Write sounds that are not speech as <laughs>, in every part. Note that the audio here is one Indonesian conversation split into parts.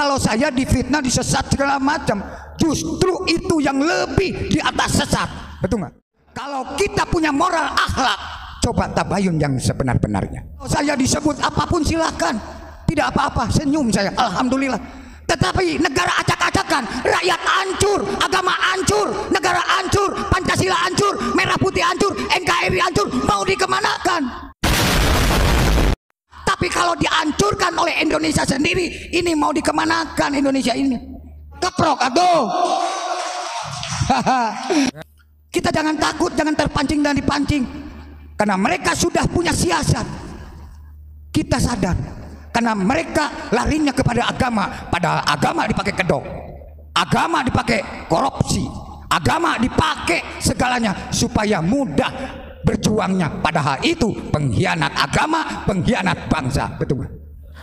Kalau saya difitnah, disesat segala macam, justru itu yang lebih di atas sesat. Betul nggak? Kalau kita punya moral akhlak, coba tabayun yang sebenar-benarnya. Kalau saya disebut apa pun silahkan, tidak apa-apa, senyum saya, alhamdulillah. Tetapi negara acak-acakan, rakyat hancur, agama hancur, negara hancur, Pancasila hancur, merah putih hancur, NKRI hancur, mau dikemanakan? Kalau dihancurkan oleh Indonesia sendiri, ini mau dikemanakan Indonesia ini? Keprok aduh. <laughs> Kita jangan takut, jangan terpancing dan dipancing. Karena mereka sudah punya siasat. Kita sadar. Karena mereka larinya kepada agama. Padahal agama dipakai kedok. Agama dipakai korupsi. Agama dipakai segalanya supaya mudah berjuangnya. Padahal itu pengkhianat agama, pengkhianat bangsa. Betul?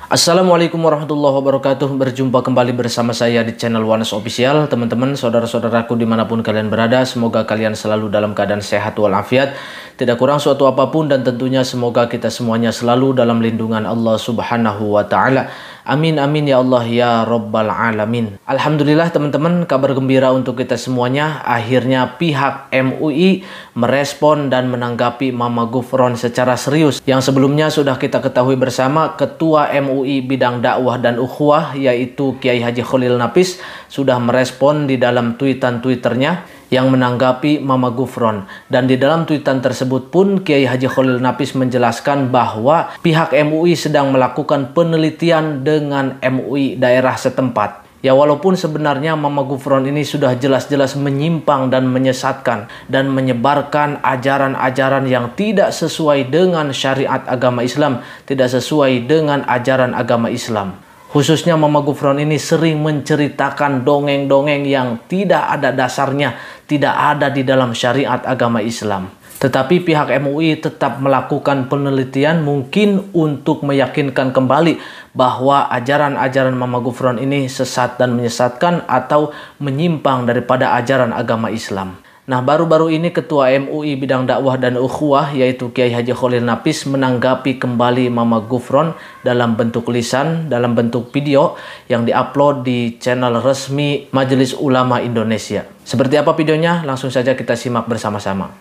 Assalamualaikum warahmatullahi wabarakatuh Berjumpa kembali bersama saya di channel Wanes Official Teman-teman, saudara-saudaraku di mana pun kalian berada Semoga kalian selalu dalam keadaan sehat walafiat Tidak kurang suatu apa pun dan tentunya semoga kita semuanya selalu dalam lindungan Allah subhanahu wa ta'ala Amin amin ya Allah ya Rabbal Alamin. Alhamdulillah teman-teman kabar gembira untuk kita semuanya. Akhirnya pihak MUI merespon dan menanggapi Mama Gufron secara serius. Yang sebelumnya sudah kita ketahui bersama Ketua MUI bidang dakwah dan ukhuwah Yaitu Kiai Haji Khalil Napis Sudah merespon di dalam tweetan twitternya yang menanggapi Mama Gufron. Dan di dalam tweetan tersebut pun Kiai Haji Khalil Napis menjelaskan bahwa pihak MUI sedang melakukan penelitian dengan MUI daerah setempat. Ya walaupun sebenarnya Mama Gufron ini sudah jelas-jelas menyimpang dan menyesatkan dan menyebarkan ajaran-ajaran yang tidak sesuai dengan syariat agama Islam, tidak sesuai dengan ajaran agama Islam. Khususnya Mama Gufron ini sering menceritakan dongeng-dongeng yang tidak ada dasarnya, tidak ada di dalam syariat agama Islam. Tetapi pihak MUI tetap melakukan penelitian mungkin untuk meyakinkan kembali bahwa ajaran-ajaran Mama Gufron ini sesat dan menyesatkan atau menyimpang daripada ajaran agama Islam. Nah, baru-baru ini Ketua MUI bidang dakwah dan ukhuwah yaitu Kiai Haji Khalil Napis menanggapi kembali Mama Gufron dalam bentuk lisan, dalam bentuk video yang diupload di channel resmi Majelis Ulama Indonesia. Seperti apa videonya? Langsung saja kita simak bersama-sama.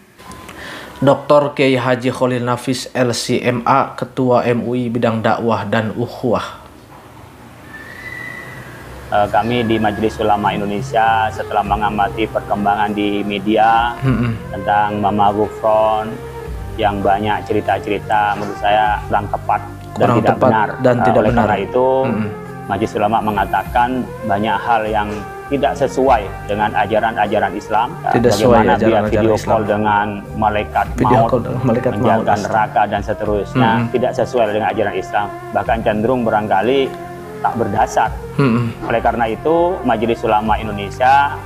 Dr. Kiai Haji Khalil Nafis LCMA, Ketua MUI bidang dakwah dan ukhuwah kami di Majelis Ulama Indonesia setelah mengamati perkembangan di media hmm. tentang Mama Gufron yang banyak cerita-cerita menurut saya kurang tepat dan kurang tidak tepat benar. Dan uh, tidak oleh benar. karena itu hmm. Majelis Ulama mengatakan banyak hal yang tidak sesuai dengan ajaran-ajaran Islam. Tidak Bagaimana sesuai dia video Islam. call dengan malaikat video maut, call malaikat menjaga neraka dan seterusnya. Hmm. Tidak sesuai dengan ajaran Islam. Bahkan cenderung barangkali tak berdasar. Hmm. Oleh karena itu, Majelis Ulama Indonesia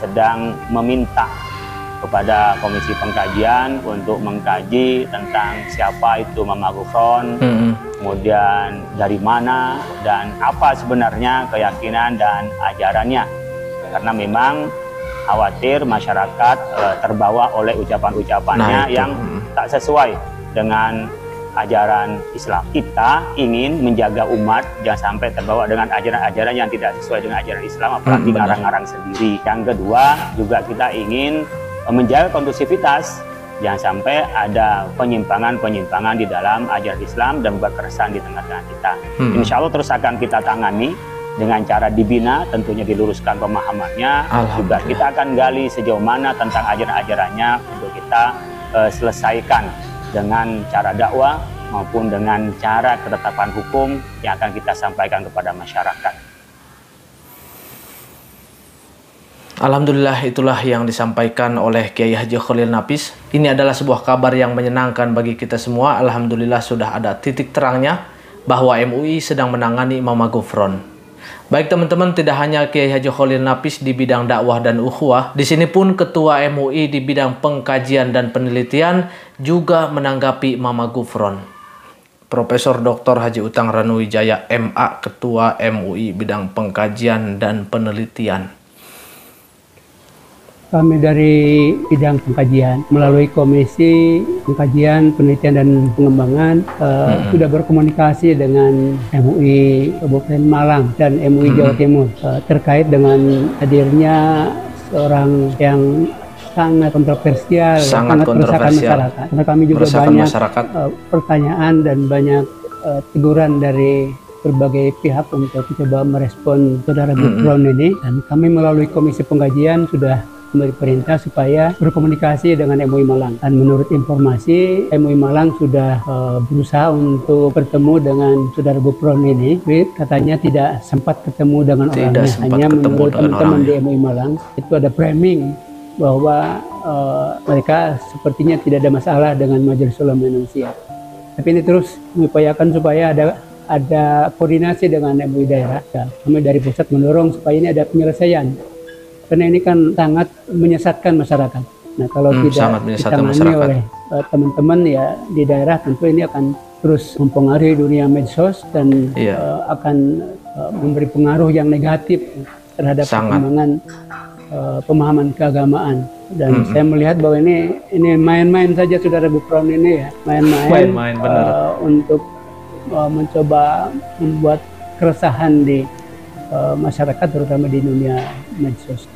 sedang meminta kepada Komisi Pengkajian untuk mengkaji tentang siapa itu Mama Gufron, hmm. kemudian dari mana dan apa sebenarnya keyakinan dan ajarannya. Karena memang khawatir masyarakat uh, terbawa oleh ucapan-ucapannya nah, yang hmm. tak sesuai dengan ajaran Islam. Kita ingin menjaga umat jangan sampai terbawa dengan ajaran-ajaran yang tidak sesuai dengan ajaran Islam, apalagi hmm, ngarang-ngarang sendiri. Yang kedua, juga kita ingin menjaga kondusivitas jangan sampai ada penyimpangan-penyimpangan di dalam ajaran Islam dan berkeresan di tengah-tengah kita. Hmm. Insya Allah terus akan kita tangani dengan cara dibina, tentunya diluruskan pemahamannya. Juga kita akan gali sejauh mana tentang ajaran-ajarannya untuk kita uh, selesaikan dengan cara dakwah maupun dengan cara ketetapan hukum yang akan kita sampaikan kepada masyarakat. Alhamdulillah itulah yang disampaikan oleh Kiai Haji Khalil Napis. Ini adalah sebuah kabar yang menyenangkan bagi kita semua. Alhamdulillah sudah ada titik terangnya bahwa MUI sedang menangani Mama Gufron. Baik teman-teman, tidak hanya Kiai Haji Khalil Napis di bidang dakwah dan ukhuwah, di sini pun Ketua MUI di bidang pengkajian dan penelitian juga menanggapi Mama Gufron. Profesor Dr. Haji Utang Ranuwijaya MA Ketua MUI bidang pengkajian dan penelitian. Kami dari bidang pengkajian melalui komisi pengkajian, penelitian dan pengembangan uh, hmm. sudah berkomunikasi dengan MUI Kabupaten Malang dan MUI hmm. Jawa Timur uh, terkait dengan hadirnya seorang yang sangat kontroversial, sangat, sangat kontroversial. masyarakat. Karena kami juga banyak Uh, pertanyaan dan banyak uh, teguran dari berbagai pihak untuk coba merespon saudara Gufron mm -hmm. ini dan kami melalui komisi pengkajian sudah memberi perintah supaya berkomunikasi dengan MUI Malang. Dan menurut informasi, MUI Malang sudah uh, berusaha untuk bertemu dengan saudara Gupron ini. Katanya tidak sempat ketemu dengan tidak orangnya. Hanya menurut teman-teman di MUI Malang, itu ada framing bahwa uh, mereka sepertinya tidak ada masalah dengan Majelis Ulama Indonesia. Tapi ini terus mengupayakan supaya ada ada koordinasi dengan MUI daerah. Kami dari pusat mendorong supaya ini ada penyelesaian karena ini kan sangat menyesatkan masyarakat. Nah kalau hmm, tidak ditangani oleh uh, teman-teman ya di daerah tentu ini akan terus mempengaruhi dunia medsos dan iya. uh, akan uh, memberi pengaruh yang negatif terhadap sangat. perkembangan uh, pemahaman keagamaan dan -hmm. saya melihat bahwa ini ini main-main saja saudara Gufron ini ya main-main uh, untuk uh, mencoba membuat keresahan di uh, masyarakat terutama di dunia medsos.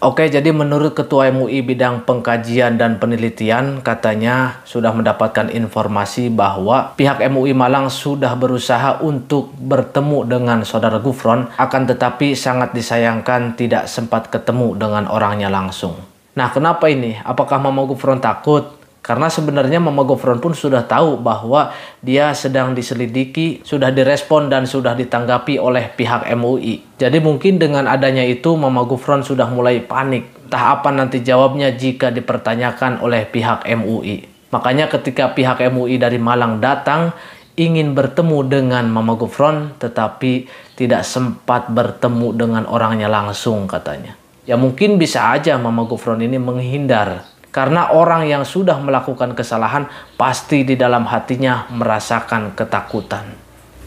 Oke, jadi menurut Ketua MUI bidang pengkajian dan penelitian, katanya sudah mendapatkan informasi bahwa pihak MUI Malang sudah berusaha untuk bertemu dengan saudara Gufron, akan tetapi sangat disayangkan tidak sempat ketemu dengan orangnya langsung. Nah, kenapa ini? Apakah Mama Gufron takut? Karena sebenarnya Mama Gofron pun sudah tahu bahwa dia sedang diselidiki, sudah direspon dan sudah ditanggapi oleh pihak MUI. Jadi mungkin dengan adanya itu Mama Gofron sudah mulai panik. Entah apa nanti jawabnya jika dipertanyakan oleh pihak MUI. Makanya ketika pihak MUI dari Malang datang ingin bertemu dengan Mama Gufron tetapi tidak sempat bertemu dengan orangnya langsung katanya. Ya mungkin bisa aja Mama Gufron ini menghindar karena orang yang sudah melakukan kesalahan pasti di dalam hatinya merasakan ketakutan.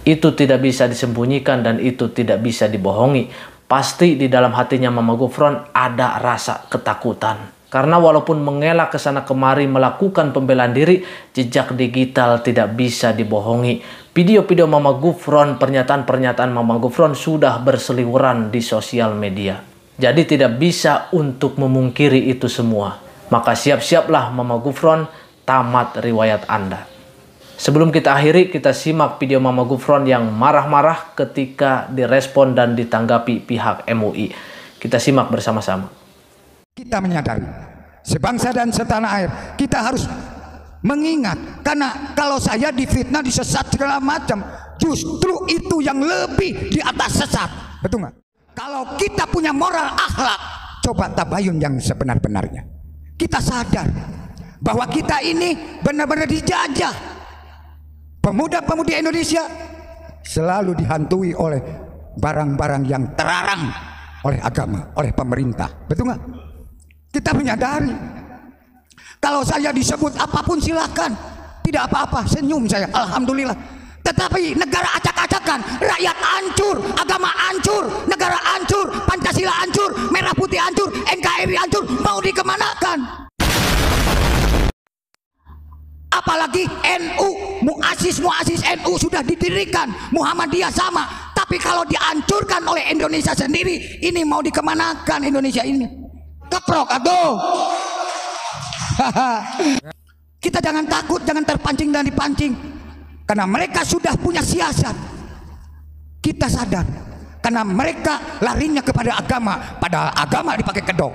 Itu tidak bisa disembunyikan dan itu tidak bisa dibohongi. Pasti di dalam hatinya Mama Gufron ada rasa ketakutan. Karena walaupun mengelak ke sana kemari melakukan pembelaan diri, jejak digital tidak bisa dibohongi. Video-video Mama Gufron, pernyataan-pernyataan Mama Gufron sudah berseliweran di sosial media. Jadi tidak bisa untuk memungkiri itu semua maka siap-siaplah Mama Gufron tamat riwayat Anda. Sebelum kita akhiri, kita simak video Mama Gufron yang marah-marah ketika direspon dan ditanggapi pihak MUI. Kita simak bersama-sama. Kita menyadari, sebangsa dan setanah air, kita harus mengingat. Karena kalau saya difitnah, disesat segala macam, justru itu yang lebih di atas sesat. Betul nggak? Kalau kita punya moral akhlak, coba tabayun yang sebenar-benarnya kita sadar bahwa kita ini benar-benar dijajah. Pemuda-pemudi Indonesia selalu dihantui oleh barang-barang yang terlarang oleh agama, oleh pemerintah. Betul nggak? Kita menyadari. Kalau saya disebut apa pun silahkan. Tidak apa-apa, senyum saya. Alhamdulillah. Tetapi negara acak-acakan, rakyat hancur, agama hancur, negara hancur, Pancasila hancur, merah putih hancur, NKRI hancur, mau dikemanakan? Apalagi NU, muasis muasis NU sudah didirikan, Muhammadiyah sama. Tapi kalau dihancurkan oleh Indonesia sendiri, ini mau dikemanakan Indonesia ini? Keprok, aduh. <laughs> Kita jangan takut, jangan terpancing dan dipancing. Karena mereka sudah punya siasat. Kita sadar. Karena mereka larinya kepada agama. Padahal agama dipakai kedok.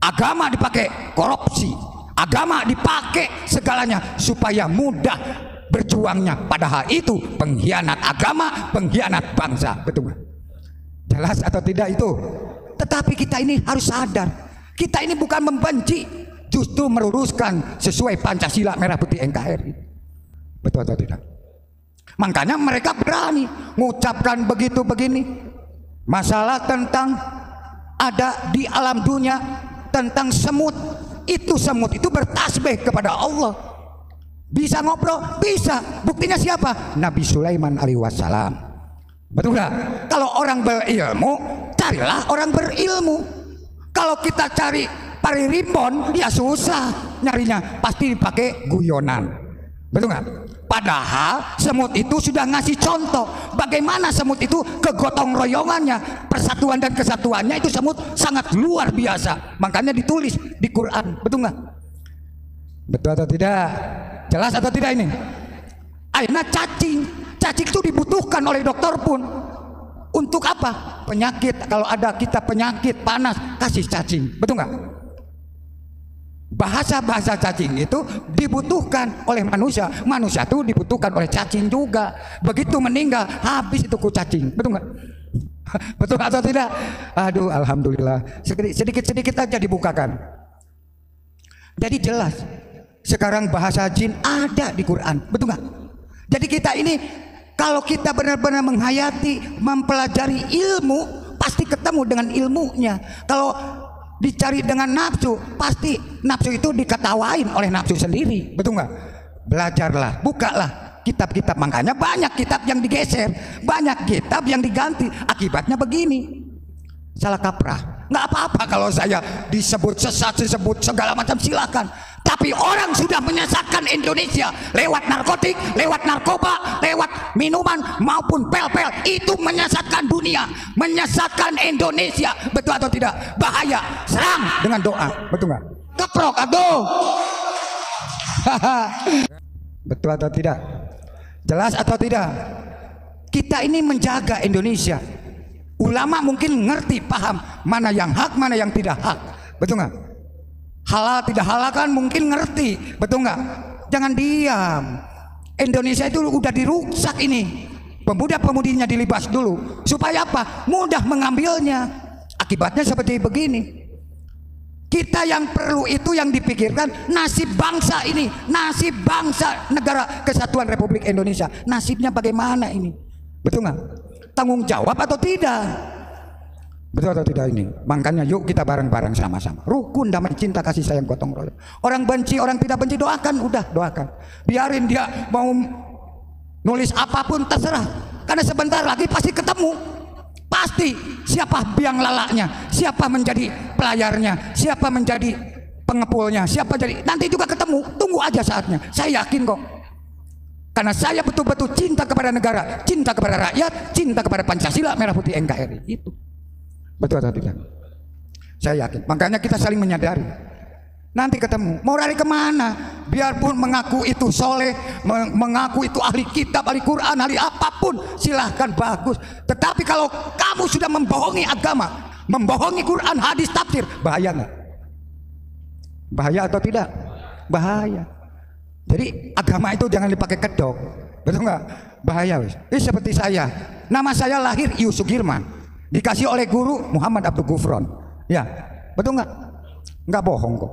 Agama dipakai korupsi. Agama dipakai segalanya supaya mudah berjuangnya. Padahal itu pengkhianat agama, pengkhianat bangsa. Betul Jelas atau tidak itu? Tetapi kita ini harus sadar. Kita ini bukan membenci, justru meluruskan sesuai Pancasila Merah Putih NKRI. Betul atau tidak? Makanya mereka berani mengucapkan begitu begini. Masalah tentang ada di alam dunia tentang semut. Itu semut itu bertasbih kepada Allah. Bisa ngobrol? Bisa. Buktinya siapa? Nabi Sulaiman alaihissalam. Betul nggak? Kalau orang berilmu, carilah orang berilmu. Kalau kita cari pari rimbon, ya susah nyarinya. Pasti dipakai guyonan. Betul nggak? Padahal semut itu sudah ngasih contoh bagaimana semut itu kegotong royongannya, persatuan dan kesatuannya itu semut sangat luar biasa. Makanya ditulis di Quran, betul nggak? Betul atau tidak? Jelas atau tidak ini? Akhirnya cacing, cacing itu dibutuhkan oleh dokter pun. Untuk apa? Penyakit. Kalau ada kita penyakit panas, kasih cacing. Betul nggak? Bahasa-bahasa cacing itu dibutuhkan oleh manusia. Manusia itu dibutuhkan oleh cacing juga. Begitu meninggal, habis itu ku cacing. Betul nggak? <laughs> Betul atau tidak? Aduh, alhamdulillah. Sedikit-sedikit aja dibukakan. Jadi jelas. Sekarang bahasa jin ada di Quran. Betul nggak? Jadi kita ini kalau kita benar-benar menghayati, mempelajari ilmu, pasti ketemu dengan ilmunya. Kalau dicari dengan nafsu pasti nafsu itu diketawain oleh nafsu sendiri. Betul nggak? Belajarlah bukalah kitab-kitab. Makanya banyak kitab yang digeser banyak kitab yang diganti. Akibatnya begini salah kaprah. Nggak apa-apa kalau saya disebut sesat disebut segala macam silakan tapi orang sudah menyesatkan Indonesia lewat narkotik, lewat narkoba, lewat minuman maupun pel-pel. Itu menyesatkan dunia, menyesatkan Indonesia. Betul atau tidak? Bahaya. Serang dengan doa. Betul nggak? Keprok aduh. <laughs> Betul atau tidak? Jelas atau tidak? Kita ini menjaga Indonesia. Ulama mungkin ngerti, paham mana yang hak, mana yang tidak hak. Betul nggak? Halal tidak halal kan mungkin ngerti betul nggak? Jangan diam. Indonesia itu udah dirusak ini. Pemuda-pemudinya dilibas dulu. Supaya apa? Mudah mengambilnya. Akibatnya seperti begini. Kita yang perlu itu yang dipikirkan nasib bangsa ini nasib bangsa negara kesatuan Republik Indonesia. Nasibnya bagaimana ini? Betul nggak? Tanggung jawab atau tidak Betul atau tidak ini? Makanya yuk kita bareng-bareng sama-sama. Rukun damai cinta kasih sayang gotong royong. Orang benci, orang tidak benci doakan, udah doakan. Biarin dia mau nulis apa pun terserah. Karena sebentar lagi pasti ketemu. Pasti siapa biang lalaknya, siapa menjadi pelayarnya, siapa menjadi pengepulnya, siapa jadi nanti juga ketemu. Tunggu aja saatnya. Saya yakin kok. Karena saya betul-betul cinta kepada negara, cinta kepada rakyat, cinta kepada Pancasila, Merah Putih NKRI. Itu. Betul atau tidak? Saya yakin. Makanya kita saling menyadari. Nanti ketemu. Mau lari ke mana? Biarpun mengaku itu soleh, mengaku itu ahli kitab, ahli Quran, ahli apa pun, silahkan bagus. Tetapi kalau kamu sudah membohongi agama, membohongi Quran, hadis, tafsir, bahaya nggak? Bahaya atau tidak? Bahaya. Jadi agama itu jangan dipakai kedok, betul nggak? Bahaya. Ini seperti saya. Nama saya lahir Yusuf Girman dikasih oleh guru Muhammad Abdul Gufron. Ya betul nggak? Nggak bohong kok.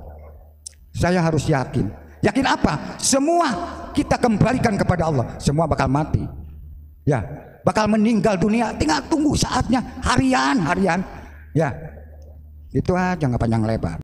Saya harus yakin. Yakin apa? Semua kita kembalikan kepada Allah. Semua bakal mati. Ya bakal meninggal dunia. Tinggal tunggu saatnya. Harian harian. Ya itu aja nggak panjang lebar